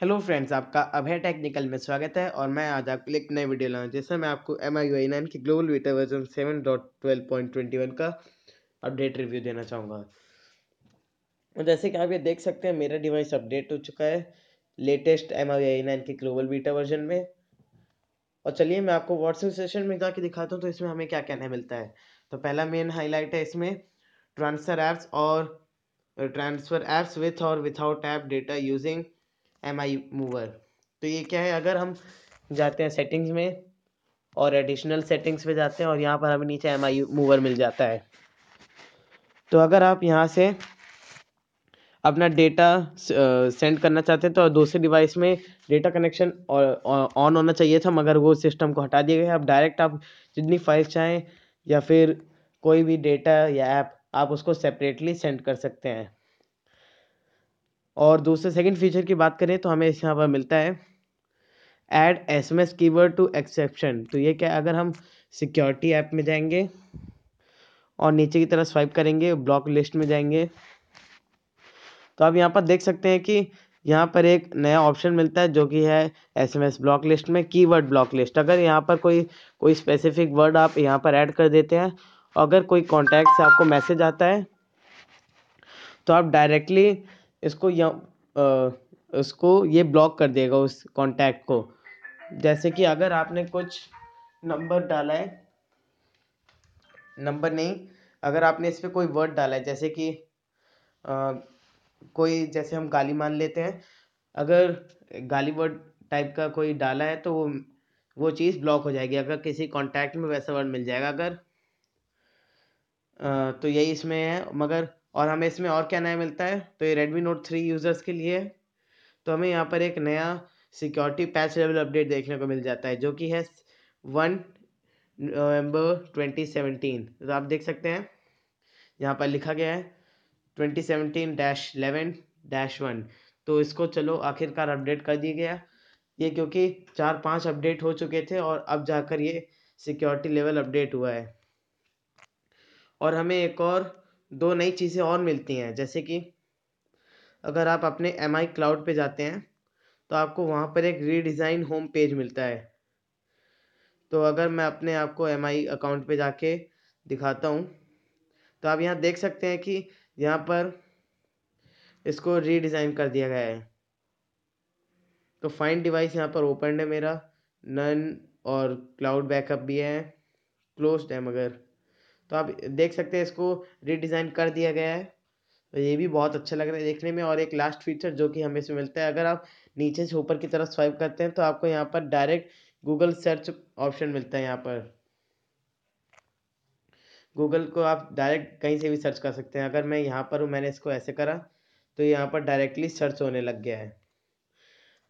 Hello friends, आपका अभय technical में स्वागत है और मैं आज आपके लिए एक नई वीडियो लाऊँ जिसमें मैं आपको एम आई यू नाइन की global beta version seven dot twelve point twenty one का अपडेट रिव्यू देना चाहूँगा। जैसे कि आप ये देख सकते हैं, मेरा डिवाइस अपडेट हो चुका है latest M I U nine के ग्लोबल बीटा वर्जन में। और चलिए मैं आपको व्हाट्सएप सेशन में जाके दिखाता हूँ तो इसमें हमें क्या कहना मिलता है। तो पहला मेन हाईलाइट है इसमें ट्रांसफ़र ऐप्स और ट्रांसफ़र ऐप्स विथ और without app data using M I mover. तो ये क्या है? अगर हम जाते हैं सेटिंग्स में और एडिशनल सेटिंग्स पे जाते हैं और यहाँ पर हमें नीचे एम आई मूवर मिल जाता है। तो अगर आप यहाँ से अपना डेटा सेंड करना चाहते हैं तो दूसरे डिवाइस में डेटा कनेक्शन ऑन होना चाहिए था, मगर वो सिस्टम को हटा दिया गया अब डायरेक्ट आप जितनी फाइल्स चाहें या फिर कोई भी डेटा या ऐप आप उसको सेपरेटली सेंड कर सकते हैं। और दूसरे सेकंड फीचर की बात करें तो हमें यहाँ पर मिलता है add S M S keyword to exception तो ये क्या अगर हम सिक्योरिटी ऐप में जाएँगे और नीचे की तरफ़ स्वाइप करेंगे ब्लॉक लिस्ट में जाएँगे तो आप यहाँ पर देख सकते हैं कि यहाँ पर एक नया ऑप्शन मिलता है जो कि है S M S block list में कीवर्ड ब्लॉक लिस्ट अगर यहाँ पर कोई कोई स्पेसिफिक वर्ड आप यहाँ पर ऐड कर देते हैं, अगर कोई कॉन्टैक्ट से आपको मैसेज आता है तो आप डायरेक्टली इसको उसको ये ब्लॉक कर देगा उस कॉन्टैक्ट को। जैसे कि अगर आपने कुछ नंबर डाला है नंबर नहीं, अगर आपने इस पर कोई वर्ड डाला है, जैसे कि कोई, जैसे हम गाली मान लेते हैं, अगर गाली वर्ड टाइप का कोई डाला है तो वो वो चीज़ ब्लॉक हो जाएगी। अगर किसी कॉन्टैक्ट में वैसा वर्ड मिल जाएगा, अगर तो यही इसमें है, मगर और हमें इसमें और क्या नया मिलता है? तो ये रेडमी नोट थ्री यूज़र्स के लिए। तो हमें यहाँ पर एक नया सिक्योरिटी पैच लेवल अपडेट देखने को मिल जाता है, जो कि है वन नवंबर ट्वेंटी सेवनटीन तो आप देख सकते हैं, यहाँ पर लिखा गया है twenty seventeen dash eleven dash one तो इसको चलो आखिरकार अपडेट कर दिया गया। ये क्योंकि चार पाँच अपडेट हो चुके थे और अब जाकर ये सिक्योरिटी लेवल अपडेट हुआ है। और हमें एक और दो नई चीज़ें और मिलती हैं, जैसे कि अगर आप अपने एम आई क्लाउड पर जाते हैं तो आपको वहाँ पर एक रीडिज़ाइन होम पेज मिलता है। तो अगर मैं अपने आप को एम आई अकाउंट पे जाके दिखाता हूँ तो आप यहाँ देख सकते हैं कि यहाँ पर इसको रीडिज़ाइन कर दिया गया है। तो फाइन डिवाइस यहाँ पर ओपन है मेरा नन और क्लाउड बैकअप भी है क्लोज्ड है मगर। तो आप देख सकते हैं इसको रीडिज़ाइन कर दिया गया है। तो ये भी बहुत अच्छा लग रहा है देखने में और एक लास्ट फीचर जो कि हमें इसमें मिलता है। अगर आप नीचे से ऊपर की तरफ़ स्वाइप करते हैं तो आपको यहाँ पर डायरेक्ट गूगल सर्च ऑप्शन मिलता है यहाँ पर। गूगल को आप डायरेक्ट कहीं से भी सर्च कर सकते हैं। अगर मैं यहाँ पर हूँ, मैंने इसको ऐसे करा तो यहाँ पर डायरेक्टली सर्च होने लग गया है।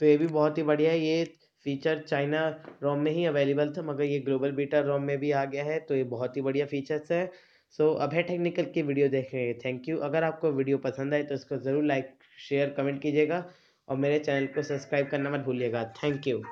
तो ये भी बहुत ही बढ़िया है। ये फीचर चाइना रोम में ही अवेलेबल था, मगर ये ग्लोबल बीटा रोम में भी आ गया है तो ये बहुत ही बढ़िया फीचर्स है। सो अब है टेक्निकल की वीडियो देख रहे हैं थैंक यू अगर आपको वीडियो पसंद आए तो इसको ज़रूर लाइक शेयर कमेंट कीजिएगा, और मेरे चैनल को सब्सक्राइब करना मत भूलिएगा। Thank you